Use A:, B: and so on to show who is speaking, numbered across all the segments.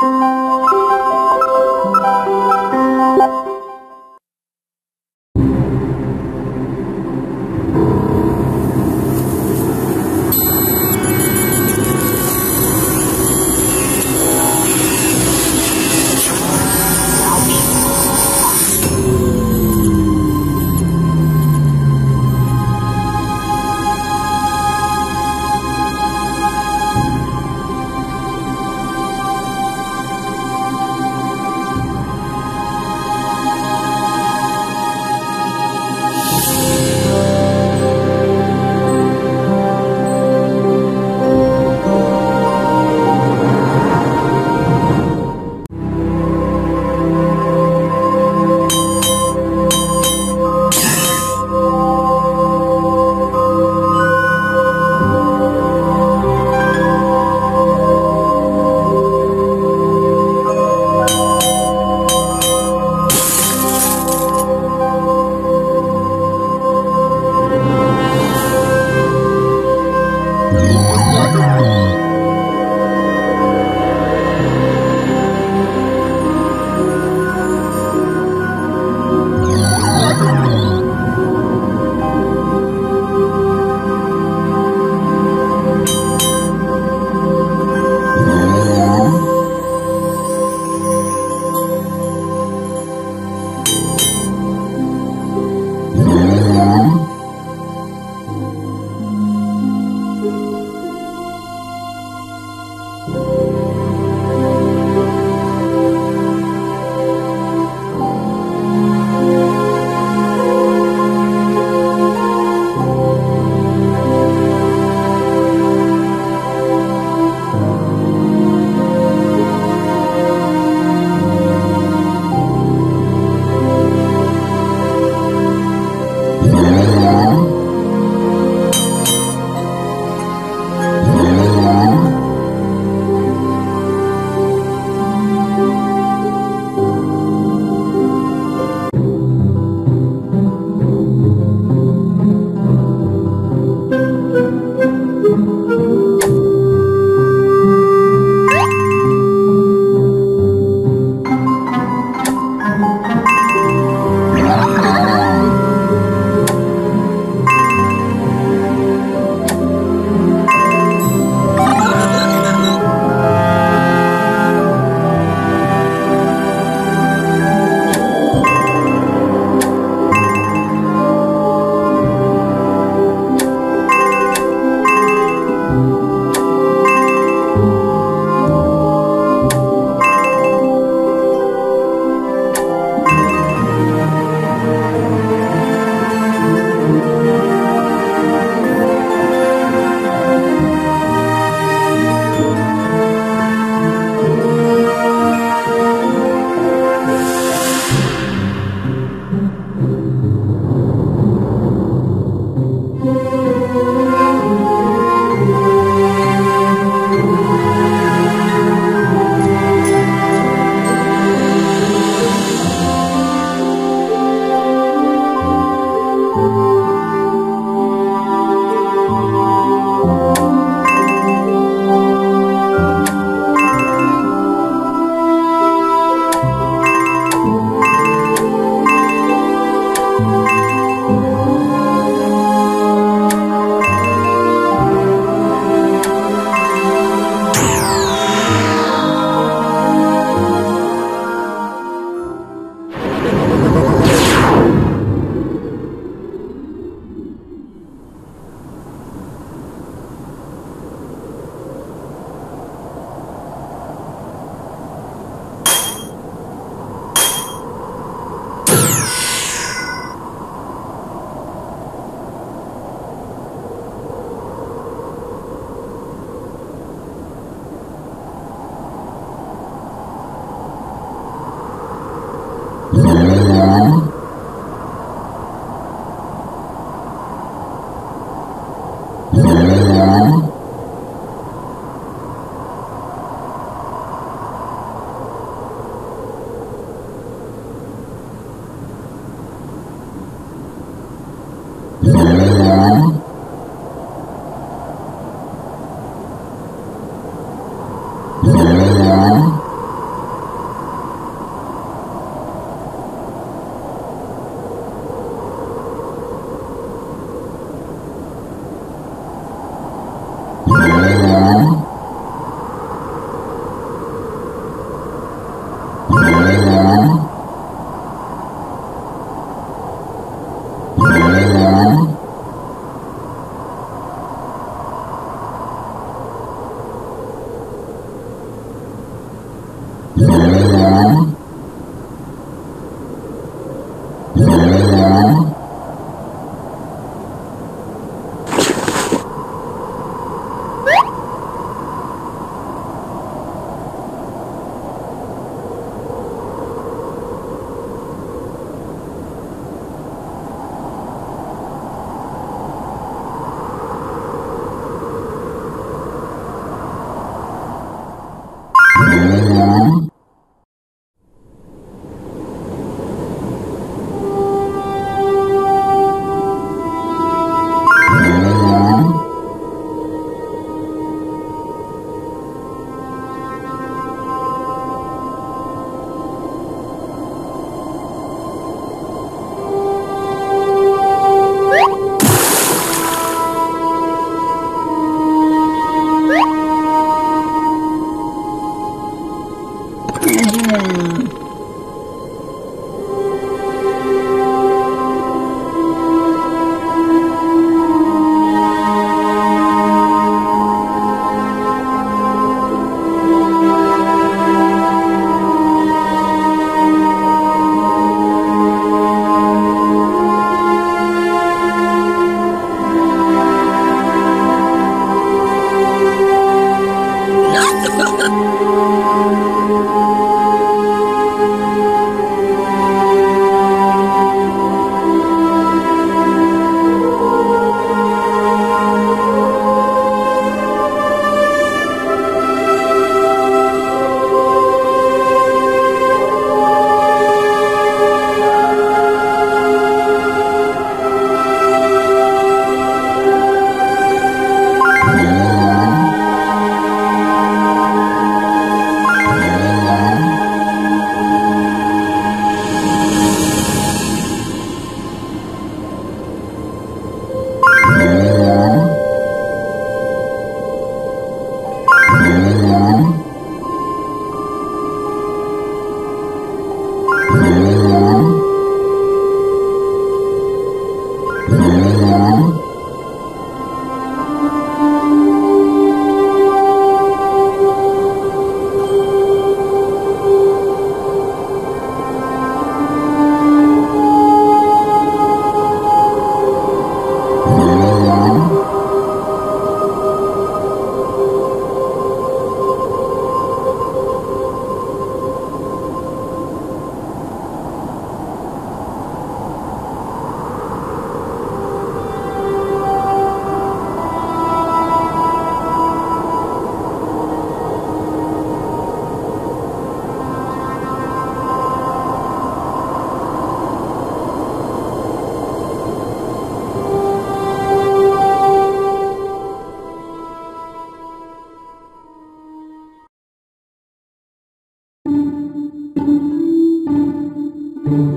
A: Música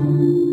A: Thank you.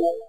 B: Bye.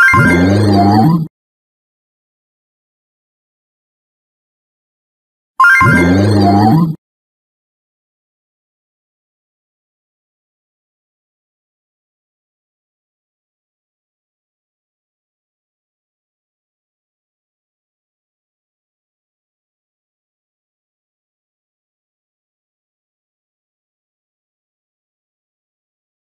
B: Oh.